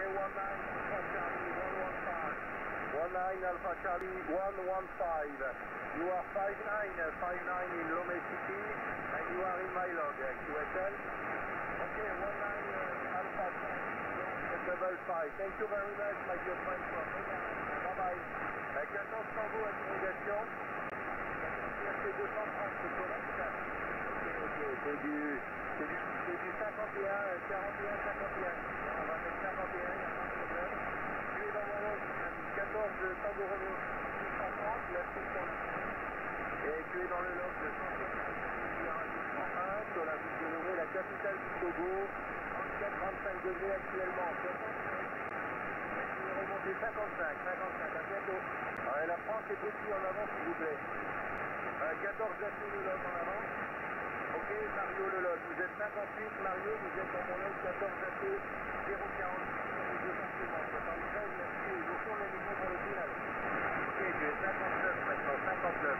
nine Alpha Charlie one one five. One nine Alpha Charlie one one five. You are five nine uh, five nine in Lome City, and you are in my log uh, QSL. Okay, one nine uh, Alpha Charlie double five. Thank you very much, my dear friend Bye bye. Uh, 14 Tango à. C'est 230, c'est du, c'est du, c'est du 51, euh, 41, 51. On va mettre 51, il n'y a pas de problème. Tu es dans mon lot, 14 Tango Renault 630, la section. Et tu es dans le de 161 sur la de capitale du Togo. 34-35 degrés actuellement. Tu es remonté 55, 55, à bientôt. Ouais, la France est petit en avant s'il vous plaît. Euh, 14 Jassou le log en avant. Ok, Mario le. Vous êtes 58, Mario, vous êtes dans mon log 14 Jassou 046 sur les deux compartiments. 73, merci. Et je tourne l'émission pour le final. Ok, tu es 59 maintenant, 59. L'indicatif est 164, 164, India,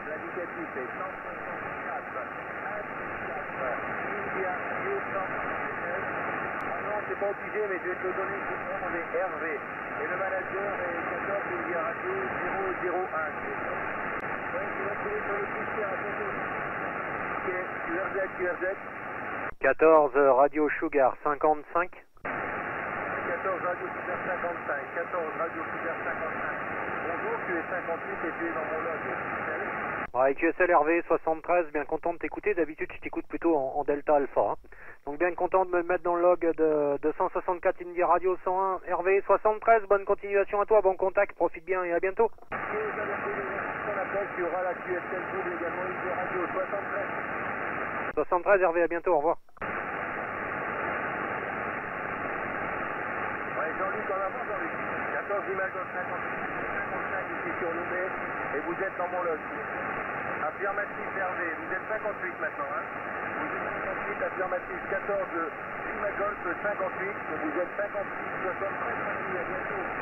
216. Ah non, c'est pas obligé, mais je vais te le donner sous le nom des Hervé. Et le manager est 14 India Radio 001. Ouais, tu vas trouver sur le. Ok, QRZ, QRZ. 14 Radio Sugar 55. 14 Radio Super 55. 14 Radio Super 55. Bonjour, tu es 58 et tu es dans mon log. Ouais, QSL RV 73, bien content de t'écouter. D'habitude, je t'écoute plutôt en, en Delta Alpha. hein. Donc, bien content de me mettre dans le log de 264 Indie Radio 101 RV 73. Bonne continuation à toi, bon contact, profite bien et à bientôt. Tu auras la QSL double également, Indie Radio 73. 73 RV, à bientôt, au revoir. Ouais, Jean-Luc en avant, Jean-Luc. 14 images dans 58, 55 ici sur Loubet, et vous êtes dans mon log. Affirmatif Hervé, vous êtes 58 maintenant, hein Vous êtes 58, affirmatif 14, Lima Golf 58, vous êtes 56, 73, à bientôt.